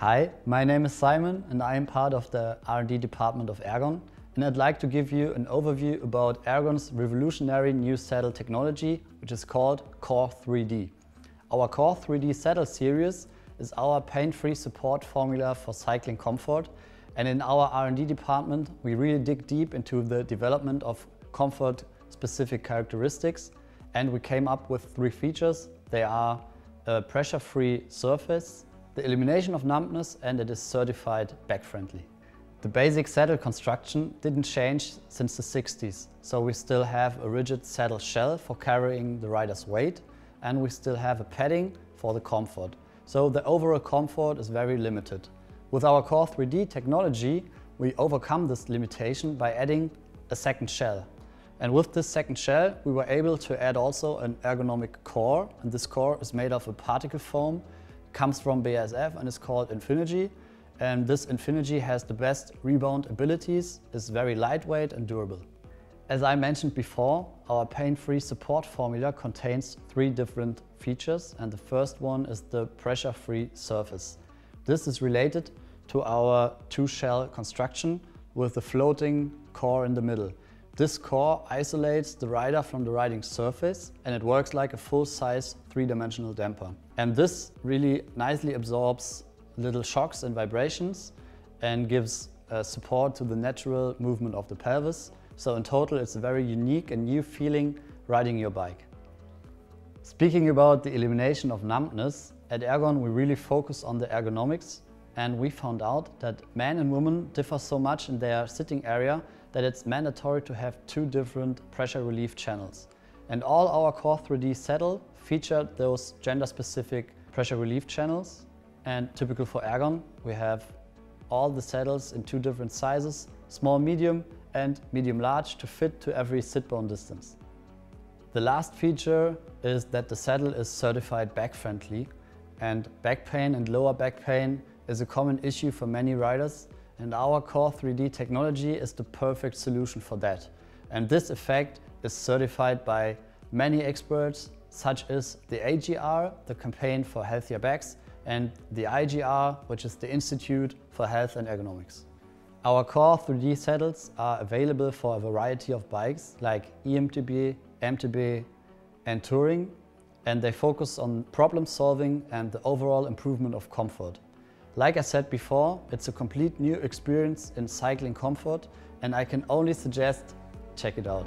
Hi, my name is Simon and I am part of the R&D department of Ergon and I'd like to give you an overview about Ergon's revolutionary new saddle technology which is called Core 3D. Our Core 3D saddle series is our pain-free support formula for cycling comfort and in our R&D department we really dig deep into the development of comfort specific characteristics and we came up with three features. They are a pressure-free surface, the elimination of numbness and it is certified back-friendly. The basic saddle construction didn't change since the 60s, so we still have a rigid saddle shell for carrying the rider's weight and we still have a padding for the comfort. So the overall comfort is very limited. With our Core 3D technology, we overcome this limitation by adding a second shell. And with this second shell, we were able to add also an ergonomic core. And this core is made of a particle foam comes from BASF and is called Infinergy. And this Infinergy has the best rebound abilities, is very lightweight and durable. As I mentioned before, our pain-free support formula contains three different features and the first one is the pressure-free surface. This is related to our two-shell construction with the floating core in the middle. This core isolates the rider from the riding surface and it works like a full-size three-dimensional damper. And this really nicely absorbs little shocks and vibrations and gives uh, support to the natural movement of the pelvis. So in total it's a very unique and new feeling riding your bike. Speaking about the elimination of numbness, at Ergon we really focus on the ergonomics and we found out that men and women differ so much in their sitting area that it's mandatory to have two different pressure relief channels. And all our Core 3D saddle featured those gender-specific pressure relief channels. And typical for Ergon, we have all the saddles in two different sizes, small, medium and medium-large to fit to every sit bone distance. The last feature is that the saddle is certified back-friendly and back pain and lower back pain is a common issue for many riders and our Core 3D technology is the perfect solution for that. And this effect is certified by many experts such as the AGR, the Campaign for Healthier Backs, and the IGR, which is the Institute for Health and Ergonomics. Our Core 3D saddles are available for a variety of bikes like EMTB, MTB and Touring and they focus on problem solving and the overall improvement of comfort. Like I said before, it's a complete new experience in cycling comfort and I can only suggest check it out.